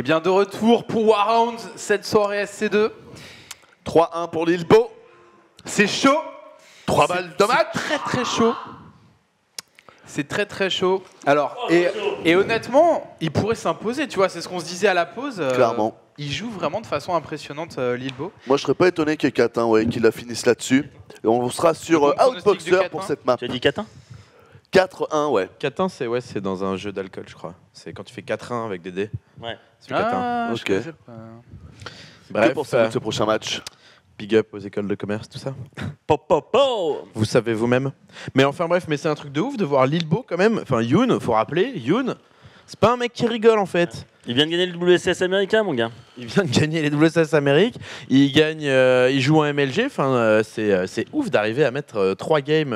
Et bien de retour pour Warhound, cette soirée SC2. 3-1 pour Lilbo. C'est chaud 3 balles de match. C'est très très chaud. C'est très très chaud. Alors, et, et honnêtement, il pourrait s'imposer, tu vois, c'est ce qu'on se disait à la pause. euh, Clairement. Il joue vraiment de façon impressionnante, euh, Lilbo. Moi, je serais pas étonné qu'il y ait 4-1, ouais, qu'il la finisse là-dessus. Et on sera sur euh, Outboxer 4-1. pour cette map. Tu as dit Catin 4-1, ouais. Catin, c'est ouais, c'est dans un jeu d'alcool, je crois. C'est quand tu fais 4-1 avec des dés. Ouais. C'est le catin. Ah, je Ok. Bref, que pour ça, euh, ce prochain match. big up aux écoles de commerce, tout ça. Po, po, po. Vous savez vous-même. Mais enfin bref, mais c'est un truc de ouf de voir Lilbo quand même. Enfin Yoon, faut rappeler, Yoon, c'est pas un mec qui rigole en fait. Il vient de gagner le WCS américain, mon gars. Il vient de gagner les WSS Amérique, il gagne, euh, il joue en MLG. Enfin, euh, c'est euh, c'est ouf d'arriver à mettre euh, trois games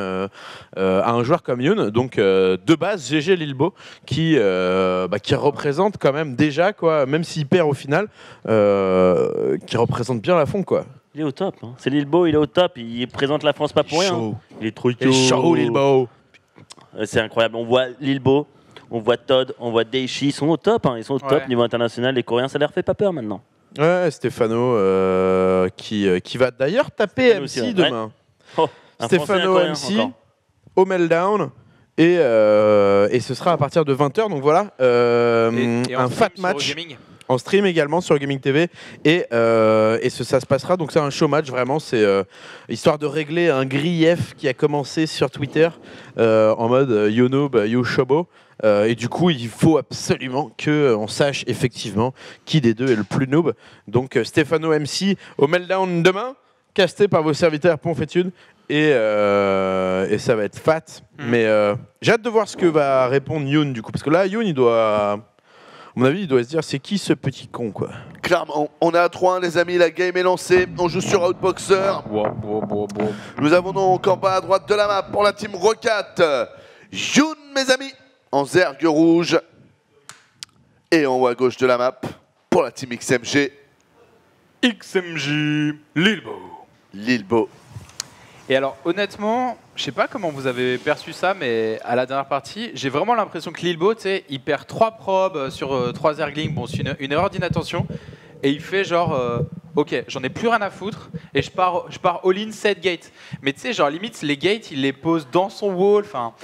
à un joueur comme Yoon. Donc de base, GG Lilbo qui bah, qui représente quand même déjà quoi, même s'il perd au final, qui représente bien la fond quoi. Il est au top. hein. C'est Lilbo, il est au top. Il présente la France pas pour rien. hein. Chaud. Il est trop Il est chaud Lilbo. C'est incroyable. On voit Lilbo, on voit Todd, on voit Daichi. Ils sont au top. hein. Ils sont au top Ouais. niveau international. Les Coréens, ça leur fait pas peur maintenant. Ouais, Stéphano euh, qui, euh, qui va d'ailleurs taper Stéphano MC aussi, ouais. demain. Oh, Stéphano Coréen, MC encore. au Meltdown. Et, euh, et ce sera à partir de 20h. Donc voilà, euh, Et- et en un fat match. En stream également sur Gaming TV. Et, euh, et ce- ça se passera. Donc c'est un show match vraiment. C'est euh, histoire de régler un grief qui a commencé sur Twitter euh, en mode euh, You noob, you shobo. Euh, et du coup, il faut absolument qu'on sache effectivement qui des deux est le plus noob. Donc, euh, Stéphano MC au Meltdown demain, casté par vos serviteurs Ponfétude. Et, euh, et ça va être fat. Mm. Mais euh, j'ai hâte de voir ce que va répondre Yoon du coup. Parce que là, Yoon, il doit. À mon avis, il doit se dire c'est qui ce petit con quoi? Clairement, on est à 3-1, les amis. La game est lancée. On joue sur Outboxer. Nous avons donc en bas à droite de la map pour la team Rocat. Youn, mes amis, en zergue rouge. Et en haut à gauche de la map pour la team XMG. XMJ Lilbo. Lilbo. Et alors, honnêtement, je sais pas comment vous avez perçu ça, mais à la dernière partie, j'ai vraiment l'impression que Lilbo, tu sais, il perd 3 probes euh, sur 3 erglings. Bon, c'est une, erreur d'inattention. Et il fait genre, euh, ok, j'en ai plus rien à foutre. Et je pars, je pars all-in 7 gates. Mais tu sais, genre, limite, les gates, il les pose dans son wall. Enfin,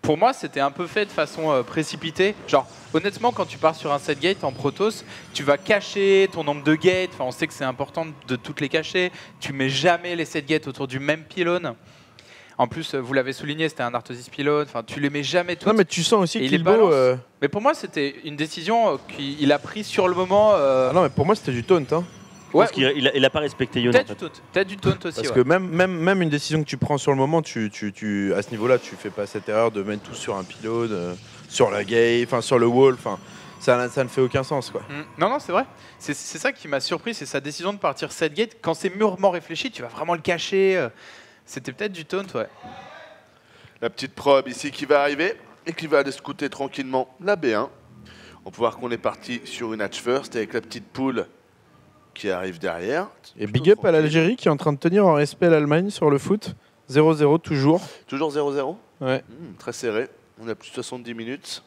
pour moi, c'était un peu fait de façon euh, précipitée. Genre, honnêtement, quand tu pars sur un set gate en Protoss, tu vas cacher ton nombre de gates. Enfin, on sait que c'est important de toutes les cacher. Tu mets jamais les set gates autour du même pylône. En plus, euh, vous l'avez souligné, c'était un Artosis pylône. Enfin, tu les mets jamais toutes. Non, mais tu sens aussi Et que il les Lilbo. balance. euh, Mais pour moi, c'était une décision euh, qu'il a prise sur le moment. euh, Ah non, mais pour moi, c'était du taunt. Hein. ouais, Parce qu'il a, il a- il a pas respecté Yoon. en peut-être fait. du taunt. Peut-être du taunt aussi. Parce ouais. que même, même, même une décision que tu prends sur le moment, tu, tu, tu, à ce niveau-là, tu fais pas cette erreur de mettre tout sur un euh, sur la gate, enfin sur le wall. Enfin, ça, ça ne fait aucun sens, quoi. Mm. Non, non, c'est vrai. C'est ça qui m'a surpris, c'est sa décision de partir 7 gate. Quand c'est mûrement réfléchi, tu vas vraiment le cacher. C'était peut-être du taunt, ouais. La petite probe ici qui va arriver et qui va aller scouter tranquillement la B1. On peut voir qu'on est parti sur une hatch first avec la petite poule qui arrive derrière. Et big up à l'Algérie qui est en train de tenir en respect l'Allemagne sur le foot. 0-0 toujours. Toujours 0-0 Ouais. Hmm, Très serré. On a plus de 70 minutes.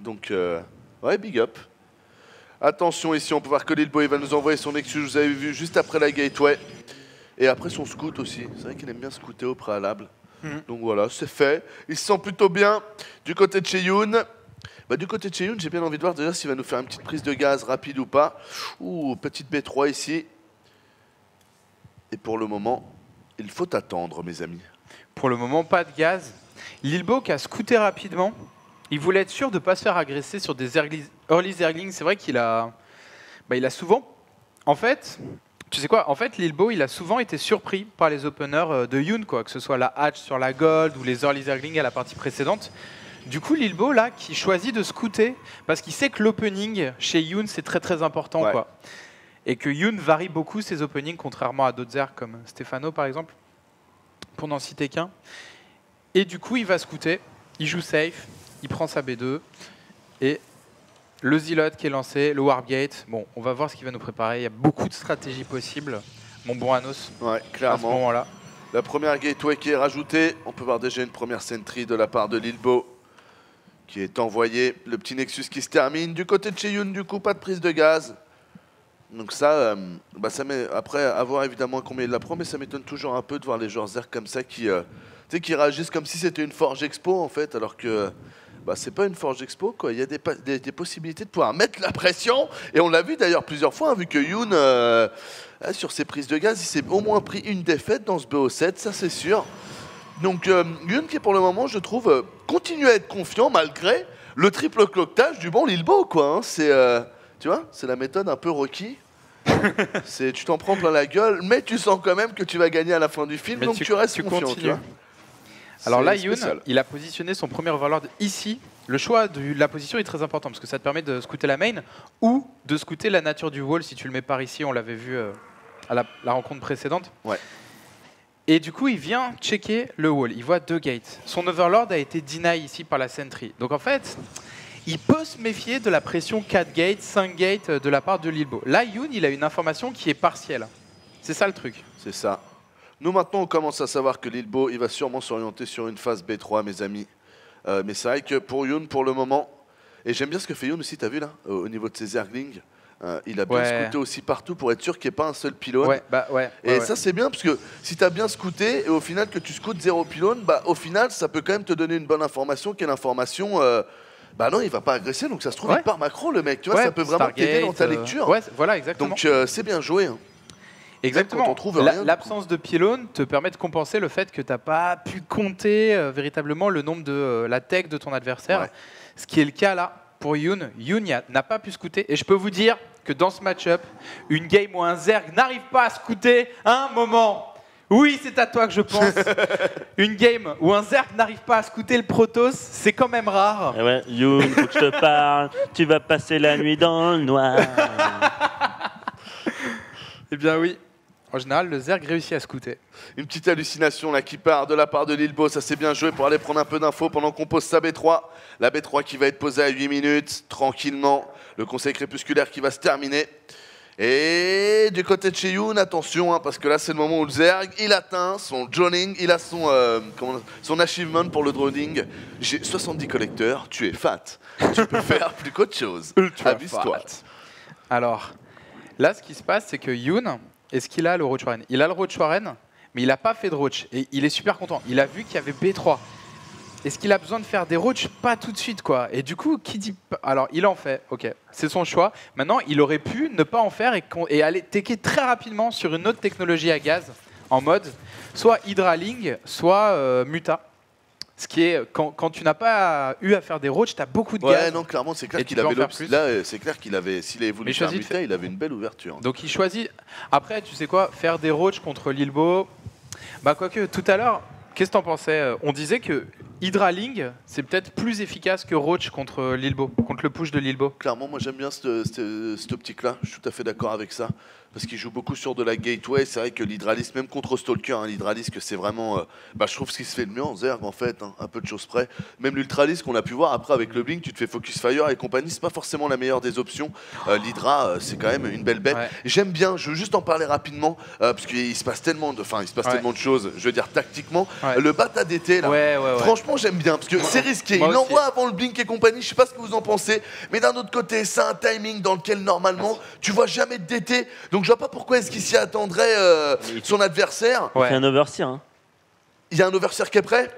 Donc, euh, ouais, big up. Attention ici, on peut voir que Lilbo il va nous envoyer son excuse, vous avez vu, juste après la gateway. Et après son scout aussi. C'est vrai qu'il aime bien scouter au préalable. Mhm. Donc voilà, c'est fait. Il se sent plutôt bien du côté de chez Youn. Bah, du côté de chez Youn, j'ai bien envie de voir déjà s'il va nous faire une petite prise de gaz rapide ou pas. Ouh, petite B3 ici. Et pour le moment, il faut attendre, mes amis. Pour le moment, pas de gaz. Lilbo qui a scouté rapidement. Il voulait être sûr de ne pas se faire agresser sur des early, early zerglings. C'est vrai qu'il a, bah, il a souvent. En fait, tu sais quoi En fait, Lilbo, il a souvent été surpris par les openers euh, de Yoon, quoi, que ce soit la hatch sur la gold ou les early zerglings à la partie précédente. Du coup, Lilbo, là, qui choisit de scouter, parce qu'il sait que l'opening chez Yoon, c'est très très important. Ouais. Quoi. Et que Yoon varie beaucoup ses openings, contrairement à d'autres airs comme Stefano, par exemple, pour n'en citer qu'un. Et du coup, il va scouter, il joue safe, il prend sa B2, et le Zilot qui est lancé, le Warpgate. Bon, on va voir ce qu'il va nous préparer. Il y a beaucoup de stratégies possibles, mon bon Anos, Ouais, à ce clairement. moment-là. La première gateway qui est rajoutée, on peut voir déjà une première sentry de la part de Lilbo qui est envoyé. Le petit Nexus qui se termine. Du côté de chez Youn, du coup, pas de prise de gaz. Donc ça, euh, bah ça met, après avoir évidemment combien il la prend, mais ça m'étonne toujours un peu de voir les joueurs Zerg comme ça qui, euh, qui réagissent comme si c'était une Forge Expo en fait, alors que bah, c'est pas une Forge Expo quoi. Il y a des, pa- des- des possibilités de pouvoir mettre la pression, et on l'a vu d'ailleurs plusieurs fois, hein, vu que Yoon, euh, ah, sur ses prises de gaz, il s'est au moins pris une défaite dans ce BO7, ça c'est sûr. Donc euh, Yoon qui pour le moment, je trouve, euh, continue à être confiant malgré le triple cloctage du bon Lilbo quoi. hein. C'est euh, tu vois, c'est la méthode un peu Rocky. c'est tu t'en prends plein la gueule, mais tu sens quand même que tu vas gagner à la fin du film, Mais donc tu- tu, restes tu confiant. continues. Tu vois. Alors là, Yoon, il a positionné son premier overlord ici. Le choix de la position est très important parce que ça te permet de scouter la main ou de scouter la nature du wall si tu le mets par ici. On l'avait vu euh, à la, la rencontre précédente. Ouais. Et du coup, il vient checker le wall. Il voit deux gates. Son overlord a été deny ici par la sentry. Donc en fait, il peut se méfier de la pression 4 gates, 5 gates euh, de la part de Lilbo. Là, Yoon, il a une information qui est partielle. C'est ça le truc. C'est ça. Nous maintenant, on commence à savoir que Lilbo, il va sûrement s'orienter sur une phase B3, mes amis. Euh, mais c'est vrai que pour Yoon, pour le moment, et j'aime bien ce que fait Yoon aussi, t'as vu là, au, au niveau de ses Zerglings, euh, il a bien Ouais. scouté aussi partout pour être sûr qu'il n'y ait pas un seul pylône. Ouais, bah ouais. Et ça c'est bien parce que si tu as bien scouté et au final que tu scoutes zéro pylône, bah au final ça peut quand même te donner une bonne information. Quelle information euh, Bah non, il va pas agresser, donc ça se trouve il part macro le mec. Tu vois, ça peut vraiment t'aider dans ta euh, lecture. ouais, voilà, exactement. donc c'est bien joué. hein. Exactement. quand on trouve L'absence de pylône te permet de compenser le fait que tu n'as pas pu compter euh, véritablement le nombre de euh, la tech de ton adversaire. Ouais. Ce qui est le cas là pour Yoon. Yoon n'a pas pu scouter. Et je peux vous dire que dans ce match-up, une game où un Zerg n'arrive pas à scouter un moment. Oui, c'est à toi que je pense. une game où un Zerg n'arrive pas à scouter le Protoss, c'est quand même rare. Eh ouais, Yoon, faut que je te parle. Tu vas passer la nuit dans le noir. Eh bien oui. En général, le Zerg réussit à scouter. Une petite hallucination là qui part de la part de Lilbo, ça s'est bien joué pour aller prendre un peu d'infos pendant qu'on pose sa B3. La B3 qui va être posée à 8 minutes, tranquillement. Le conseil crépusculaire qui va se terminer. Et du côté de chez Yoon, attention, hein, parce que là c'est le moment où le Zerg, il atteint son joining, il a son, euh, comment- son achievement pour le droning. J'ai 70 collecteurs, tu es fat. Tu peux faire plus qu'autre chose. Abuse-toi. Alors, là, ce qui se passe, c'est que Yoon, est-ce qu'il a le Roach Warren? Il a le Roach Warren, mais il n'a pas fait de Roach. Et il est super content. Il a vu qu'il y avait B3. Est-ce qu'il a besoin de faire des Roach? Pas tout de suite, quoi. Et du coup, qui dit. Alors, il en fait, ok. C'est son choix. Maintenant, il aurait pu ne pas en faire et aller tecker très rapidement sur une autre technologie à gaz, en mode soit Hydraling, soit euh, Muta. Ce qui est, quand, quand tu n'as pas eu à faire des Roach, tu as beaucoup de Ouais, gaz. non, clairement, c'est clair qu'il avait l'option. Là, euh, c'est clair qu'il avait, s'il avait voulu faire de muta, il avait une belle ouverture. Donc il choisit. Après, tu sais quoi, faire des roach contre Lilbo. Bah quoique, tout à l'heure, qu'est-ce que t'en pensais? On disait que Hydraling, c'est peut-être plus efficace que Roach contre Lilbo, contre le push de Lilbo. Clairement, moi j'aime bien cette, cette- cette optique-là. Je suis tout à fait d'accord avec ça. Parce qu'il joue beaucoup sur de la gateway. C'est vrai que l'hydralisque, même contre Stalker, hein, l'hydralisque, c'est vraiment. euh, bah, je trouve ce qui se fait le mieux en Zerg, en fait. hein, un peu de choses près. Même l'ultralisque, on a pu voir après avec le Blink, tu te fais Focus Fire et compagnie. C'est pas forcément la meilleure des options. Euh, L'Hydra, euh, c'est quand même une belle bête. Ouais. J'aime bien, je veux juste en parler rapidement. euh, parce qu'il se passe tellement de, enfin, il se passe Ouais. tellement de choses. Je veux dire, tactiquement. Ouais. Le bata d'été, là. Ouais, Franchement, j'aime bien parce que c'est risqué. Moi Il aussi. envoie avant le blink et compagnie. Je sais pas ce que vous en pensez, mais d'un autre côté, c'est un timing dans lequel normalement tu vois jamais de DT. Donc je vois pas pourquoi est-ce qu'il s'y attendrait euh, son adversaire. Ouais. C'est un overseer. Hein. Il y a un overseer qui est prêt.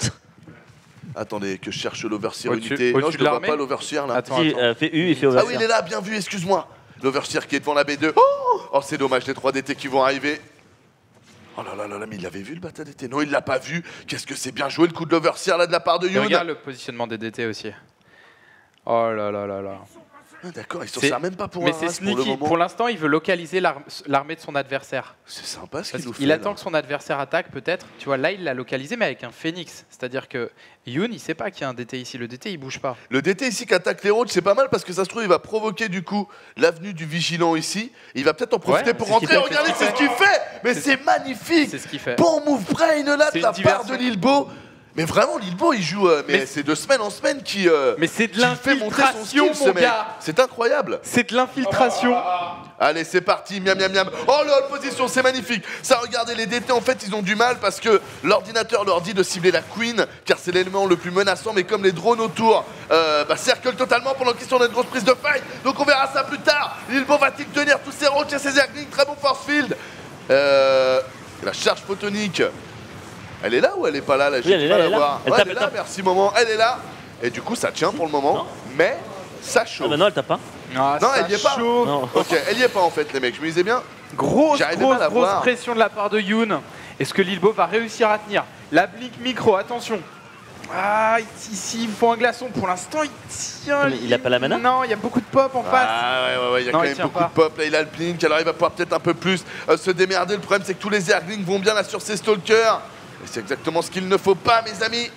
Attendez, que je cherche l'overseer Au-dessus- unité. Non, au-dessus je de le vois l'armée pas l'overseer là. Attends, Si, attends. euh, fait U, il fait Ah overseer. oui, il est là, bien vu. Excuse-moi. L'overseer qui est devant la B2. Oh, oh, c'est dommage, les 3 DT qui vont arriver. Oh là là là là, mais il l'avait vu le bata DT Non, il l'a pas vu. Qu'est-ce que c'est bien joué le coup de l'overseer là de la part de Yoon. regarde le positionnement des DT aussi. Oh là là là là. Ah, D'accord, il s'en sert même pas pour Mais un c'est race pour le sneaky. moment. Pour l'instant, il veut localiser l'arm- l'armée de son adversaire. C'est sympa ce Parce qu'il nous fait. là. attend que son adversaire attaque, peut-être. Tu vois, là, il l'a localisé, mais avec un phénix. C'est-à-dire que Yoon, il sait pas qu'il y a un DT ici. Le DT, il bouge pas. Le DT ici qui attaque les roads, c'est pas mal parce que ça se trouve, il va provoquer du coup l'avenue du vigilant ici. Il va peut-être en profiter Ouais, pour c'est ce qu'il rentrer. fait, Regardez, c'est ce qu'il fait Mais C'est- c'est magnifique C'est ce qu'il fait. Bon move brain là C'est de la une part de diversion. Lilbo. Mais vraiment, Lilbo, il joue. euh, mais, Mais- c'est de semaine en semaine qui. euh, Mais c'est de fait monter son l'infiltration, skill, ce mon mec. gars. C'est incroyable. C'est de l'infiltration. Allez, c'est parti, miam miam miam. Oh la position, c'est magnifique. Ça, regardez, les DT en fait, ils ont du mal parce que l'ordinateur leur dit de cibler la Queen, car c'est l'élément le plus menaçant. Mais comme les drones autour euh, bah, cerclent totalement pendant qu'ils sont dans une grosse prise de fight, donc on verra ça plus tard. Lilbo va-t-il tenir tous ses roches et ses airlings Très bon force field. Euh, la charge photonique. Elle est là ou elle est pas là, là J'ai elle du mal à elle est là. voir. Elle Ouais, tape, elle est elle là, tape. merci moment. Elle est là. Et du coup, ça tient pour le moment. Non. Mais ça Ah chauffe. bah non, elle tape pas. Ah, Non, ça elle y est pas. Non. Ok, elle y est pas en fait, les mecs. Je me disais bien. Grosse, grosse, grosse voir. pression de la part de Yoon. Est-ce que Lilbo va réussir à tenir La Blink micro, attention. Ah, ici, il faut un glaçon. Pour l'instant, il tient. Mais il a pas la mana Non, il y a beaucoup de pop en face. Ah ouais, ouais, ouais, il y a Non, quand même beaucoup pas. de pop. Là, il a le blink. Alors, il va pouvoir peut-être un peu plus euh, se démerder. Le problème, c'est que tous les Zerglings vont bien là sur ces Stalkers. C'est exactement ce qu'il ne faut pas, mes amis.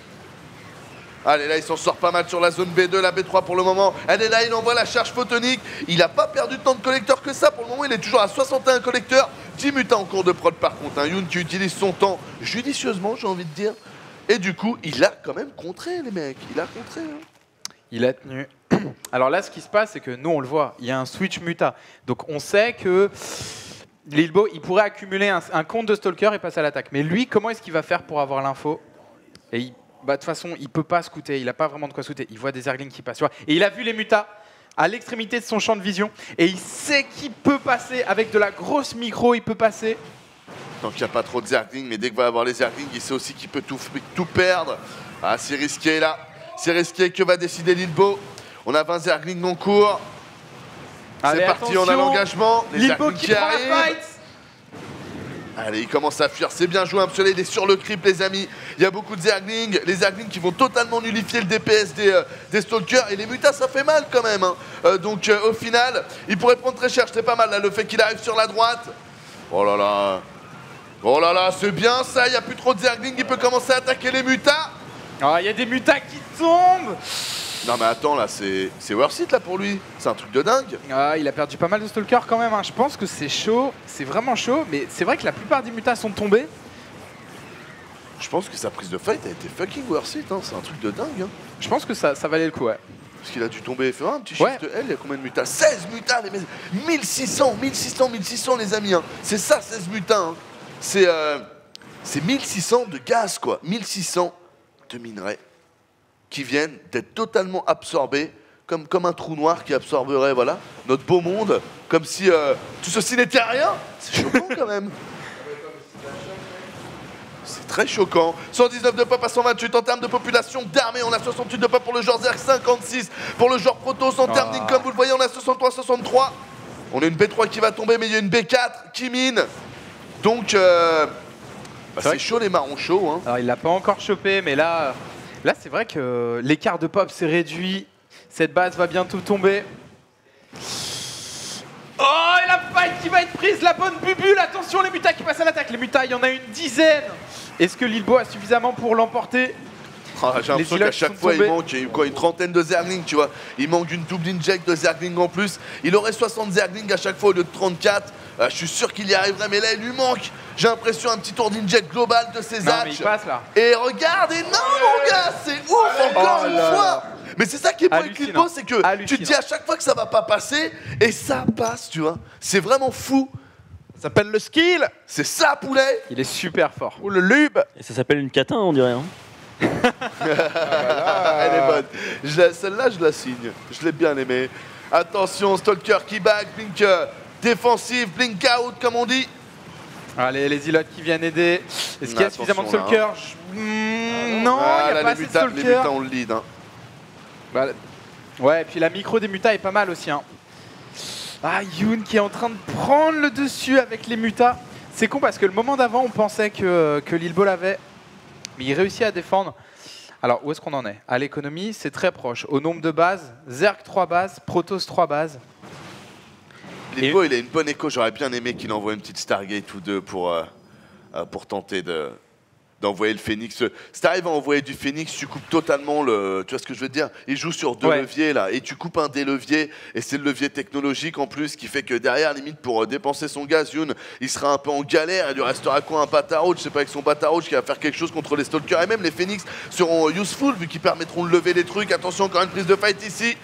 Allez, là, il s'en sort pas mal sur la zone B2, la B3 pour le moment. Allez, là, il envoie la charge photonique. Il a pas perdu tant de collecteurs que ça. Pour le moment, il est toujours à 61 collecteurs. 10 mutants en cours de prod, par contre. Un Yoon qui utilise son temps judicieusement, j'ai envie de dire. Et du coup, il a quand même contré, les mecs. Il a contré. hein. Il a tenu. Alors là, ce qui se passe, c'est que nous, on le voit, il y a un switch muta. Donc on sait que Lilbo, il pourrait accumuler un, compte de stalker et passer à l'attaque. Mais lui, comment est-ce qu'il va faire pour avoir l'info? Et bah, de toute façon, il peut pas scouter. Il a pas vraiment de quoi scouter. Il voit des Zerglings qui passent. Et il a vu les mutas à l'extrémité de son champ de vision. Et il sait qu'il peut passer avec de la grosse micro. Il peut passer. Tant qu'il n'y a pas trop de Zerglings, mais dès qu'il va avoir les Zerglings, il sait aussi qu'il peut tout, tout perdre. Ah, c'est risqué là. C'est risqué. Que va décider Lilbo? On a 20 Zerglings en cours. C'est Allez, parti, on a l'engagement. Les qui qui prend la arrivent. fight. Allez, il commence à fuir. C'est bien joué, un il est sur le creep, les amis. Il y a beaucoup de Zerglings. Les Zerglings qui vont totalement nullifier le DPS des, euh, des Stalkers. Et les mutas, ça fait mal quand même. hein. Euh, donc, euh, au final, il pourrait prendre très cher. C'était pas mal, là, le fait qu'il arrive sur la droite. Oh là là. Oh là là, c'est bien ça. Il n'y a plus trop de Zerglings. Il peut commencer à attaquer les mutas. Ah, il y a des mutas qui tombent. Non, mais attends, là, c'est worth it, là, pour lui. C'est un truc de dingue. Ah, il a perdu pas mal de stalkers quand même. hein. Je pense que c'est chaud, c'est vraiment chaud. Mais c'est vrai que la plupart des mutas sont tombés. Je pense que sa prise de fight a été fucking worth it. hein. C'est un truc de dingue. hein. Je pense que ça, ça valait le coup. Ouais. Parce qu'il a dû tomber. Fais un petit Ouais. shift L, il y a combien de mutas 16 mutas, les mecs 1600, 1600, 1600, les amis. hein. C'est ça, 16 mutas. hein. C'est euh, c'est 1600 de gaz, quoi. 1600 de minerais qui viennent d'être totalement absorbés, comme, comme un trou noir qui absorberait voilà, notre beau monde, comme si euh, tout ceci n'était rien. C'est choquant quand même. C'est très choquant. 119 de pop à 128 en termes de population d'armée. On a 68 de pop pour le genre Zerg, 56 pour le genre Protoss. En termes Ah. d'income, vous le voyez, on a 63, 63. On a une B3 qui va tomber, mais il y a une B4 qui mine. Donc, euh, bah, C'est chaud les marrons chauds. Hein. Alors il l'a pas encore chopé, mais là, là c'est vrai que l'écart de pop s'est réduit. Cette base va bientôt tomber. Oh, et la fight qui va être prise, la bonne bubule. Attention, les mutas qui passent à l'attaque. Les mutas, il y en a une dizaine. Est-ce que Lilbo a suffisamment pour l'emporter Ah, J'ai l'impression qu'à chaque fois, il tombés. manque il- quoi, une trentaine de Zerglings, tu vois. Il manque une double inject de Zerglings en plus. Il aurait 60 Zerglings à chaque fois au lieu de 34. Euh, je suis sûr qu'il y arriverait, mais là, il lui manque. J'ai l'impression un petit tour d'inject global de ses Non, mais il passe là. Et regarde, et non, mon gars, c'est ouf, encore Oh une là fois. Mais c'est ça qui est beau avec Hallucinant. Lilbo, c'est que tu te Hallucinant. dis à chaque fois que ça va pas passer, et ça passe, tu vois. C'est vraiment fou. Ça s'appelle le skill C'est ça, poulet. Il est super fort. ou le lube. Et ça s'appelle une catin, on dirait. hein. Elle est bonne. Je la- Celle-là, je la signe. Je l'ai bien aimée. Attention, Stalker qui back, Blink défensif, Blink out, comme on dit. Allez, les îlots qui viennent aider. Est-ce qu'il y a suffisamment de hein. stalkers Je- Hmm, Non, il n'y a pas assez de les on le lead. hein. Bah, ouais, et puis la micro des mutas est pas mal aussi. Hein. Ah, Yoon qui est en train de prendre le dessus avec les mutas. C'est con parce que le moment d'avant, on pensait que, que Lilbo l'avait. Mais il réussit à défendre. Alors, où est-ce qu'on en est? À l'économie, c'est très proche. Au nombre de bases, Zerg 3 bases, Protoss 3 bases. Il a une bonne écho. J'aurais bien aimé qu'il envoie une petite Stargate ou deux pour, euh, euh, pour tenter de, d'envoyer le Phoenix. Si t'arrives à envoyer du Phoenix, tu coupes totalement le. Tu vois ce que je veux dire? Il joue sur deux Ouais. leviers là, et tu coupes un des leviers, et c'est le levier technologique en plus qui fait que derrière, limite pour euh, dépenser son gaz, Yoon, il sera un peu en galère. Il lui restera quoi? Un Batarouch, je sais pas, avec son Batarouch qui va faire quelque chose contre les Stalkers, et même les Phoenix seront useful vu qu'ils permettront de lever les trucs. Attention, encore une prise de fight ici.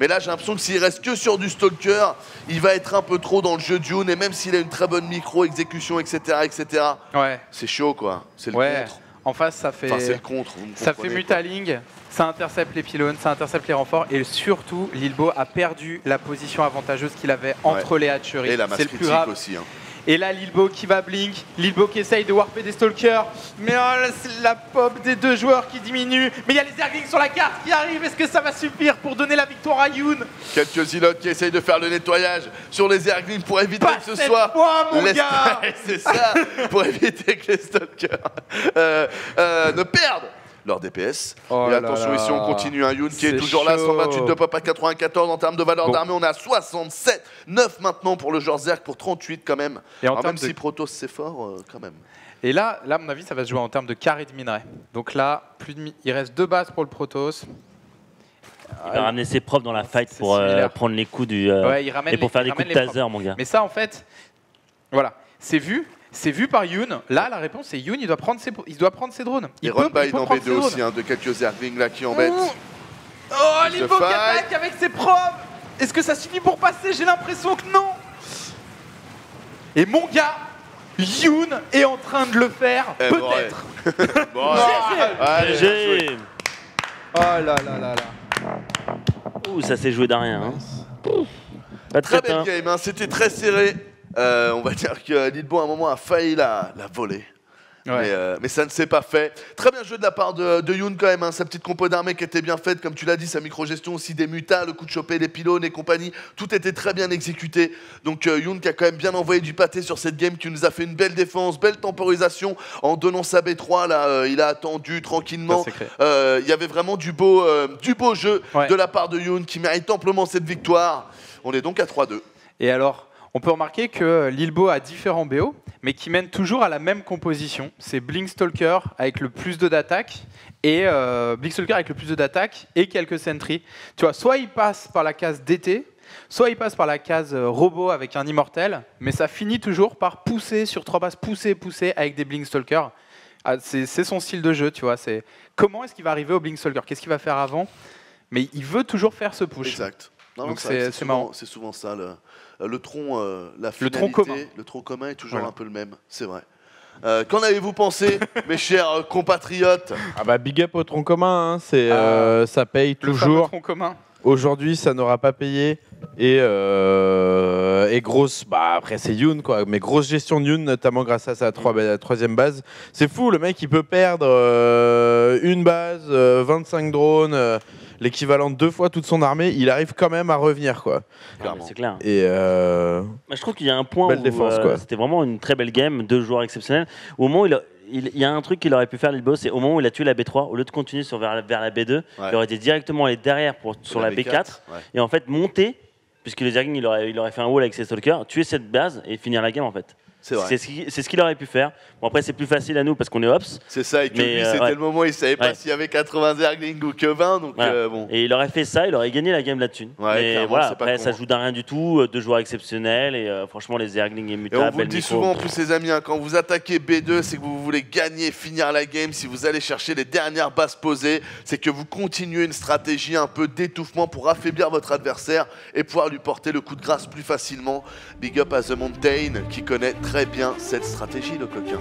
Mais là, j'ai l'impression que s'il reste que sur du Stalker, il va être un peu trop dans le jeu Yoon, et même s'il a une très bonne micro, exécution, etc., etc., Ouais. c'est chaud quoi. C'est le Ouais. contre. En face, ça fait. Enfin, c'est le contre. vous me Ça fait mutaling, ça intercepte les pylônes, ça intercepte les renforts et surtout Lilbo a perdu la position avantageuse qu'il avait entre les hatcheries. Et la masse C'est le plus critique grave. aussi. hein. Et là Lilbo qui va blink, Lilbo qui essaye de warper des stalkers, mais oh, c'est la pop des deux joueurs qui diminue, mais il y a les Zerglings sur la carte qui arrivent, est-ce que ça va suffire pour donner la victoire à Yoon Quelques zilotes qui essayent de faire le nettoyage sur les Erglings pour éviter Pas que ce soit. fois, mon les- gars. C'est ça, pour éviter que les stalkers euh, euh, ne perdent leur DPS. Oh Et là attention, là. ici on continue. Un Yoon qui est toujours là, chaud. 128 de pop à 94 en termes de valeur Bon. d'armée. On est à 67, 9 maintenant pour le joueur Zerg pour 38 quand même. Et en Alors, termes même de- si Protoss c'est fort, euh, quand même. Et là, là, à mon avis, ça va se jouer en termes de carré de minerai. Donc là, plus de mi- il reste deux bases pour le Protoss. Il va ramener ses profs dans la fight pour euh, prendre les coups du. euh, Ouais, il ramène et pour les- faire des coups de taser, mon gars. Mais ça, en fait, voilà, c'est vu. C'est vu par Yoon. Là, la réponse, c'est Yoon, il doit prendre ses, il doit prendre ses drones. Il Et peut, run by il peut dans prendre B2 ses drones. aussi, hein, de quelques Zerglings là qui embêtent. Oh, Limbo qui attaque avec ses probes Est-ce que ça suffit pour passer? J'ai l'impression que non Et mon gars, Yoon est en train de le faire, Eh, bon, ouais. peut-être. Bon, joué. GG Oh là là là là. Ouh, ça s'est joué d'un rien. hein. Pas Très belle game, hein, c'était très serré. Euh, on va dire que Lilbo à un moment a failli la, la voler. Ouais. Mais, euh, mais ça ne s'est pas fait. Très bien joué de la part de, de Yoon quand même, hein, sa petite compo d'armée qui était bien faite, comme tu l'as dit, sa micro-gestion aussi des mutas, le coup de choper les pylônes et compagnie, tout était très bien exécuté. Donc euh, Yoon qui a quand même bien envoyé du pâté sur cette game, qui nous a fait une belle défense, belle temporisation en donnant sa B3 là, euh, il a attendu tranquillement. Il y avait vraiment du beau, du beau jeu Ouais. de la part de Yoon qui mérite amplement cette victoire. On est donc à 3-2. Et alors, on peut remarquer que Lilbo a différents BO, mais qui mènent toujours à la même composition. C'est Blink Stalker avec le plus de d'attaque et euh, avec le plus de d'attaque et quelques sentries. Tu vois, soit il passe par la case DT, soit il passe par la case euh, robot avec un immortel, mais ça finit toujours par pousser sur trois bases, pousser, pousser avec des Blink Stalker. Ah, c'est son style de jeu, tu vois. C'est comment est-ce qu'il va arriver au Blink Stalker Qu'est-ce qu'il va faire avant? Mais il veut toujours faire ce push. Exact. Non, c'est souvent- marrant. C'est souvent ça. Le, euh, le tronc, euh, la Le tronc finalité, commun. le tronc commun est toujours Voilà. un peu le même. C'est vrai. Euh, Qu'en avez-vous pensé, mes chers compatriotes? Ah bah big up au tronc commun, hein, c'est euh, ça paye Le toujours. tronc commun. Aujourd'hui, ça n'aura pas payé. Et, euh, et grosse, bah après c'est Yoon quoi, mais grosse gestion de Yoon, notamment grâce à sa troisième base. C'est fou, le mec il peut perdre euh, une base, euh, 25 drones, euh, l'équivalent de deux fois toute son armée, il arrive quand même à revenir quoi. Ah. C'est clair. Et euh, Moi, je trouve qu'il y a un point Belle où défense, euh, quoi. c'était vraiment une très belle game, deux joueurs exceptionnels. Au moment où il, a- il- il y a un truc qu'il aurait pu faire, Lilbo, c'est au moment où il a tué la B3, au lieu de continuer sur, vers, la- vers la B2, Ouais. il aurait été directement allé derrière pour, sur la, B4, ouais. et en fait monter, puisque les Zerglings, il aurait, il aurait fait un wall avec ses stalkers, tuer cette base et finir la game en fait. C'est vrai. C'est ce qu'il aurait pu faire. Bon, après, c'est plus facile à nous parce qu'on est Ops. C'est ça, et que lui, euh, c'était ouais. le moment où il savait pas Ouais. s'il y avait 80 Zerglings ou que 20, donc Voilà. euh, bon. Et il aurait fait ça, il aurait gagné la game là-dessus. Ouais, voilà, après, con, ça joue d'un rien du tout, euh, deux joueurs exceptionnels, et euh, franchement, les Zerglings et Et on vous le dit micro. souvent en plus les amis, hein, quand vous attaquez B2, c'est que vous voulez gagner, finir la game. Si vous allez chercher les dernières bases posées, c'est que vous continuez une stratégie un peu d'étouffement pour affaiblir votre adversaire et pouvoir lui porter le coup de grâce plus facilement. Big up à The Mountain qui connaît très bien cette stratégie, le coquin.